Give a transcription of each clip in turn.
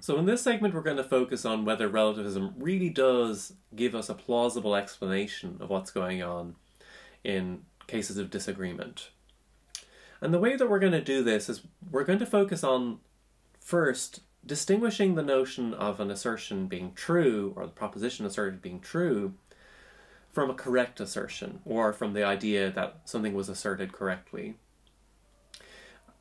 So in this segment we're going to focus on whether relativism really does give us a plausible explanation of what's going on in cases of disagreement. And the way that we're going to do this is we're going to focus on first distinguishing the notion of an assertion being true or the proposition asserted being true from a correct assertion or from the idea that something was asserted correctly.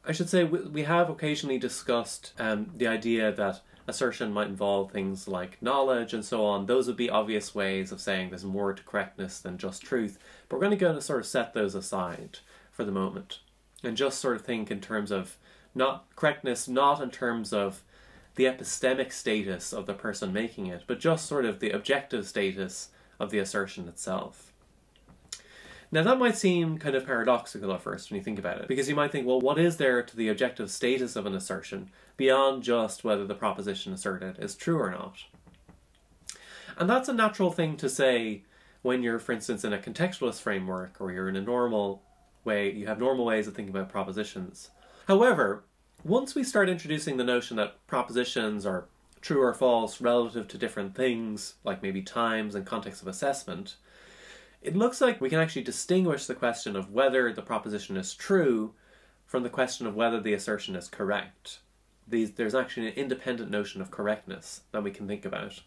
I should say we have occasionally discussed um, the idea that assertion might involve things like knowledge and so on. Those would be obvious ways of saying there's more to correctness than just truth. But we're going to go and sort of set those aside for the moment and just sort of think in terms of not correctness, not in terms of the epistemic status of the person making it, but just sort of the objective status of the assertion itself. Now, that might seem kind of paradoxical at first when you think about it, because you might think, well, what is there to the objective status of an assertion beyond just whether the proposition asserted is true or not? And that's a natural thing to say when you're, for instance, in a contextualist framework or you're in a normal way, you have normal ways of thinking about propositions. However, once we start introducing the notion that propositions are true or false relative to different things, like maybe times and context of assessment, it looks like we can actually distinguish the question of whether the proposition is true from the question of whether the assertion is correct. These, there's actually an independent notion of correctness that we can think about.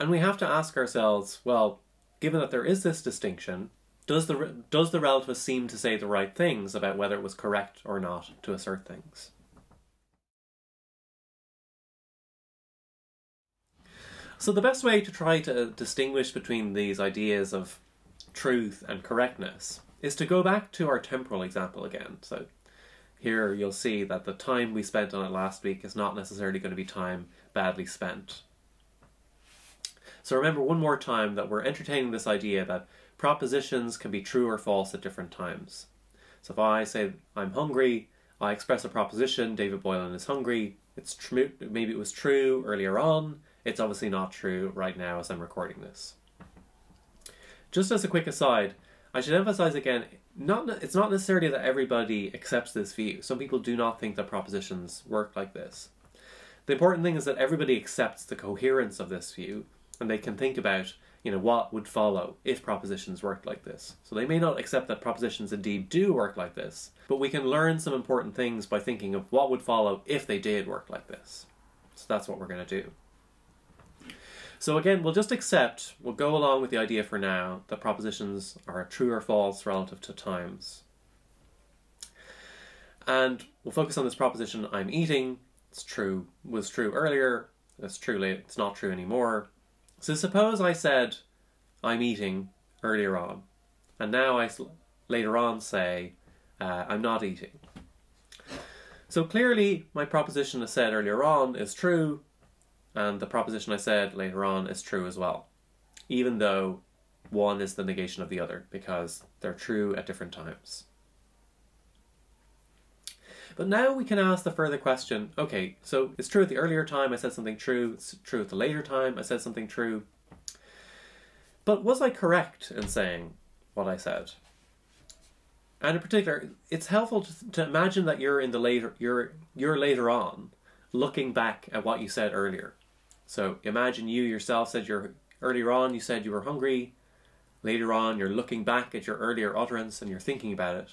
And we have to ask ourselves, well, given that there is this distinction, does the, does the relativist seem to say the right things about whether it was correct or not to assert things? So the best way to try to distinguish between these ideas of truth and correctness is to go back to our temporal example again. So here you'll see that the time we spent on it last week is not necessarily going to be time badly spent. So remember one more time that we're entertaining this idea that propositions can be true or false at different times. So if I say I'm hungry, I express a proposition, David Boylan is hungry, it's true, maybe it was true earlier on, it's obviously not true right now as I'm recording this. Just as a quick aside, I should emphasize again, not it's not necessarily that everybody accepts this view. Some people do not think that propositions work like this. The important thing is that everybody accepts the coherence of this view and they can think about, you know, what would follow if propositions worked like this. So they may not accept that propositions indeed do work like this, but we can learn some important things by thinking of what would follow if they did work like this. So that's what we're going to do. So again, we'll just accept, we'll go along with the idea for now that propositions are true or false relative to times. And we'll focus on this proposition, I'm eating, it's true, was true earlier, it's true, it's not true anymore. So suppose I said, I'm eating earlier on, and now I later on say, uh, I'm not eating. So clearly, my proposition I said earlier on is true, and the proposition I said later on is true as well, even though one is the negation of the other because they're true at different times. But now we can ask the further question okay, so it's true at the earlier time I said something true, it's true at the later time I said something true. But was I correct in saying what I said? And in particular, it's helpful to, to imagine that you're in the later you're you're later on looking back at what you said earlier. So imagine you yourself said you're earlier on you said you were hungry. Later on you're looking back at your earlier utterance and you're thinking about it.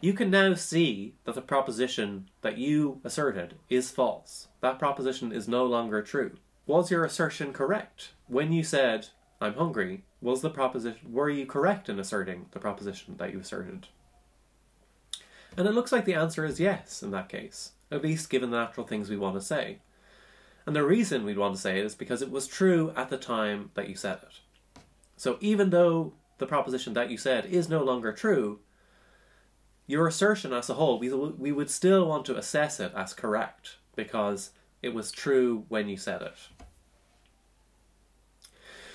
You can now see that the proposition that you asserted is false. That proposition is no longer true. Was your assertion correct? When you said, I'm hungry, was the proposition were you correct in asserting the proposition that you asserted? And it looks like the answer is yes in that case, at least given the natural things we want to say. And the reason we'd want to say it is because it was true at the time that you said it. So even though the proposition that you said is no longer true, your assertion as a whole, we, we would still want to assess it as correct because it was true when you said it.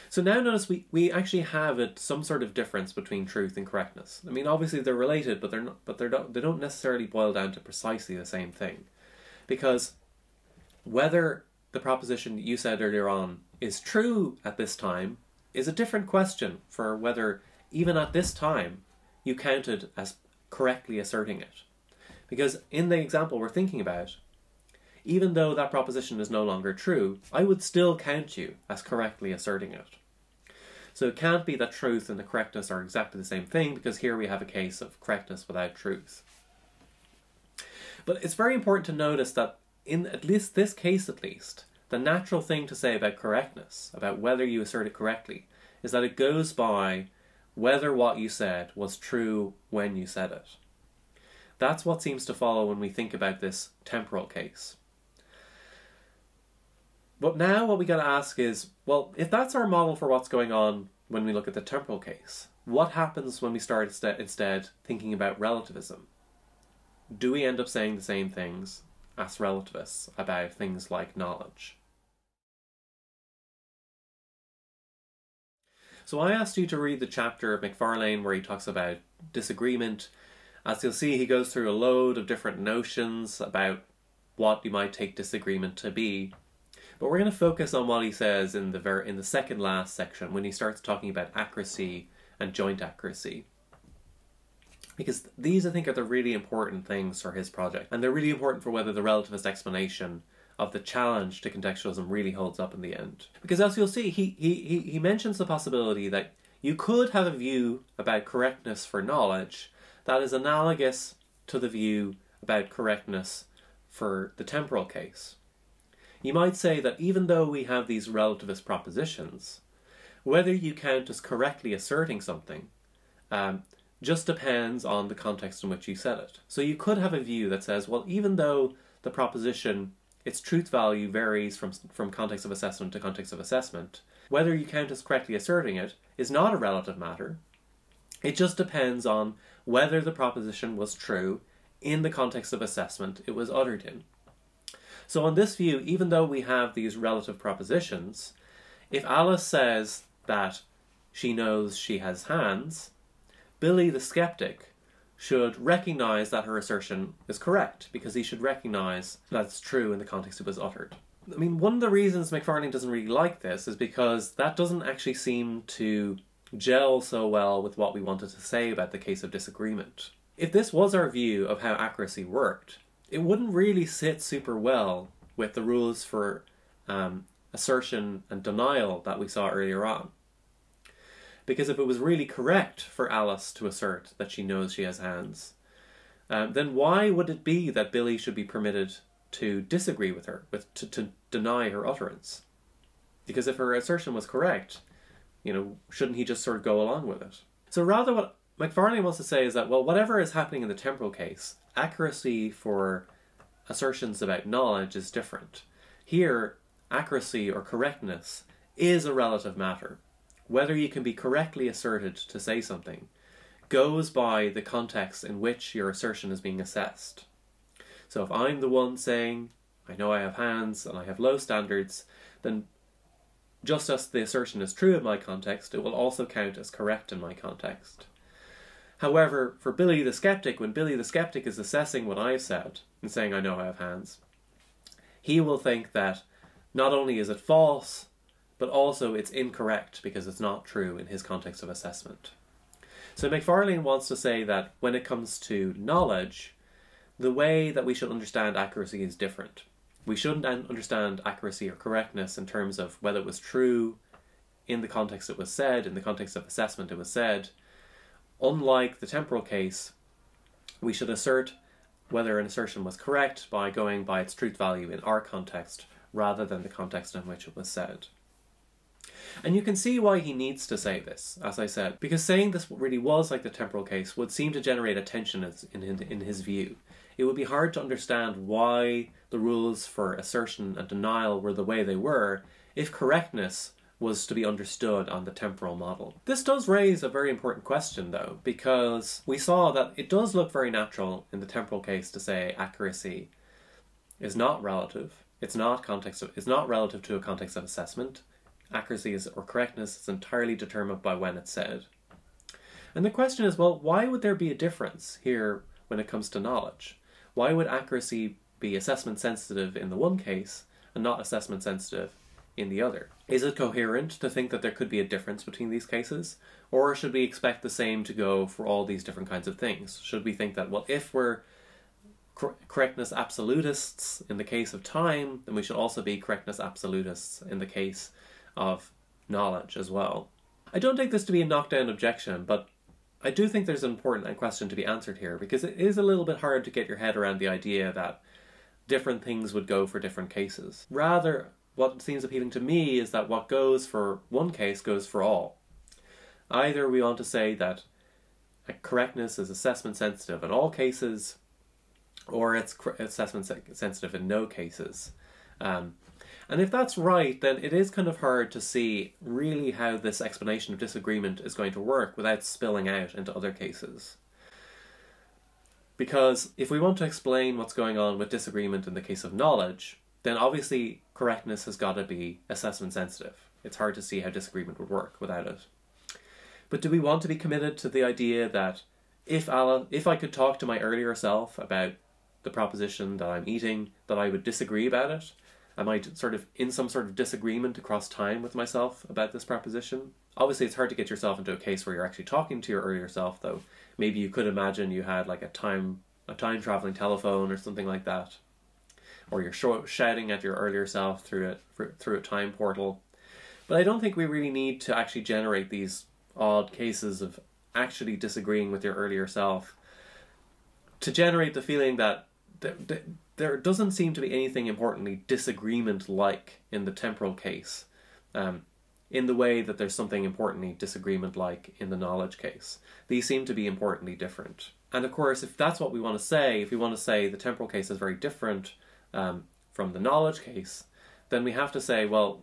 So now notice we, we actually have some sort of difference between truth and correctness. I mean, obviously they're related, but they're not, but they're not, they don't necessarily boil down to precisely the same thing, because whether the proposition you said earlier on is true at this time is a different question for whether even at this time you counted as correctly asserting it. Because in the example we're thinking about, even though that proposition is no longer true, I would still count you as correctly asserting it. So it can't be that truth and the correctness are exactly the same thing because here we have a case of correctness without truth. But it's very important to notice that in at least this case at least, the natural thing to say about correctness, about whether you assert it correctly, is that it goes by whether what you said was true when you said it. That's what seems to follow when we think about this temporal case. But now what we got to ask is, well, if that's our model for what's going on when we look at the temporal case, what happens when we start instead thinking about relativism? Do we end up saying the same things as relativists about things like knowledge? So I asked you to read the chapter of MacFarlane where he talks about disagreement. As you'll see, he goes through a load of different notions about what you might take disagreement to be. But we're going to focus on what he says in the ver- in the second last section when he starts talking about accuracy and joint accuracy. Because these, I think, are the really important things for his project, and they're really important for whether the relativist explanation of the challenge to contextualism really holds up in the end. Because as you'll see, he, he, he mentions the possibility that you could have a view about correctness for knowledge that is analogous to the view about correctness for the temporal case. You might say that even though we have these relativist propositions, whether you count as correctly asserting something um, just depends on the context in which you said it. So you could have a view that says, well, even though the proposition, its truth value varies from, from context of assessment to context of assessment, whether you count as correctly asserting it is not a relative matter. It just depends on whether the proposition was true in the context of assessment it was uttered in. So, on this view, even though we have these relative propositions, if Alice says that she knows she has hands, Billy the skeptic should recognize that her assertion is correct because he should recognize that it's true in the context it was uttered. I mean, one of the reasons MacFarlane doesn't really like this is because that doesn't actually seem to gel so well with what we wanted to say about the case of disagreement. If this was our view of how accuracy worked, it wouldn't really sit super well with the rules for um, assertion and denial that we saw earlier on. Because if it was really correct for Alice to assert that she knows she has hands, um, then why would it be that Billy should be permitted to disagree with her, with to, to deny her utterance? Because if her assertion was correct, you know, shouldn't he just sort of go along with it? So rather, what MacFarlane wants to say is that well, whatever is happening in the temporal case, accuracy for assertions about knowledge is different. Here, accuracy or correctness is a relative matter whether you can be correctly asserted to say something goes by the context in which your assertion is being assessed. So if I'm the one saying, I know I have hands and I have low standards, then just as the assertion is true in my context, it will also count as correct in my context. However, for Billy the skeptic, when Billy the skeptic is assessing what I've said and saying I know I have hands, he will think that not only is it false, but also it's incorrect because it's not true in his context of assessment. So MacFarlane wants to say that when it comes to knowledge, the way that we should understand accuracy is different. We shouldn't understand accuracy or correctness in terms of whether it was true in the context it was said, in the context of assessment it was said. Unlike the temporal case, we should assert whether an assertion was correct by going by its truth value in our context rather than the context in which it was said. And you can see why he needs to say this, as I said, because saying this really was like the temporal case would seem to generate a tension in, in, in his view. It would be hard to understand why the rules for assertion and denial were the way they were if correctness was to be understood on the temporal model. This does raise a very important question though, because we saw that it does look very natural in the temporal case to say accuracy is not relative. It's not context of, it's not relative to a context of assessment accuracy is, or correctness is entirely determined by when it's said. And the question is, well, why would there be a difference here when it comes to knowledge? Why would accuracy be assessment sensitive in the one case and not assessment sensitive in the other? Is it coherent to think that there could be a difference between these cases? Or should we expect the same to go for all these different kinds of things? Should we think that, well, if we're cor- correctness absolutists in the case of time, then we should also be correctness absolutists in the case of knowledge as well. I don't take this to be a knockdown objection, but I do think there's an important question to be answered here because it is a little bit hard to get your head around the idea that different things would go for different cases. Rather, what seems appealing to me is that what goes for one case goes for all. Either we want to say that correctness is assessment sensitive in all cases, or it's assessment sensitive in no cases. Um, and if that's right, then it is kind of hard to see really how this explanation of disagreement is going to work without spilling out into other cases. Because if we want to explain what's going on with disagreement in the case of knowledge, then obviously correctness has got to be assessment sensitive. It's hard to see how disagreement would work without it. But do we want to be committed to the idea that if Alice, if I could talk to my earlier self about the proposition that I'm eating, that I would disagree about it? Am I sort of in some sort of disagreement across time with myself about this proposition? Obviously, it's hard to get yourself into a case where you're actually talking to your earlier self, though. Maybe you could imagine you had like a time a time traveling telephone or something like that, or you're sh- shouting at your earlier self through a through a time portal. But I don't think we really need to actually generate these odd cases of actually disagreeing with your earlier self to generate the feeling that there doesn't seem to be anything importantly disagreement like in the temporal case, um, in the way that there's something importantly disagreement like in the knowledge case. These seem to be importantly different. And of course, if that's what we want to say, if we want to say the temporal case is very different um, from the knowledge case, then we have to say, well,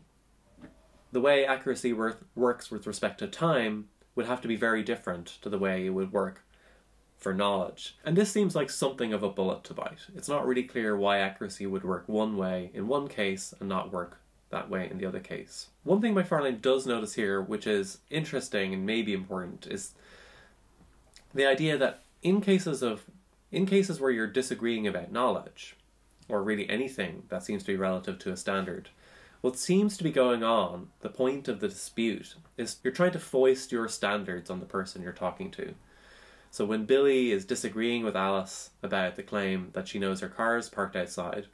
the way accuracy worth, works with respect to time would have to be very different to the way it would work for knowledge. And this seems like something of a bullet to bite. It's not really clear why accuracy would work one way in one case and not work that way in the other case. One thing MacFarlane does notice here, which is interesting and maybe important, is the idea that in cases of in cases where you're disagreeing about knowledge, or really anything that seems to be relative to a standard, what seems to be going on, the point of the dispute, is you're trying to foist your standards on the person you're talking to. So when Billy is disagreeing with Alice about the claim that she knows her car is parked outside,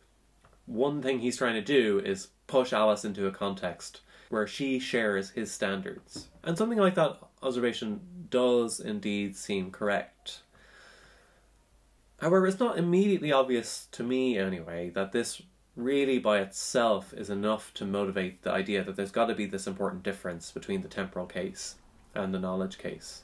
one thing he's trying to do is push Alice into a context where she shares his standards. And something like that observation does indeed seem correct. However, it's not immediately obvious to me, anyway, that this really by itself is enough to motivate the idea that there's got to be this important difference between the temporal case and the knowledge case.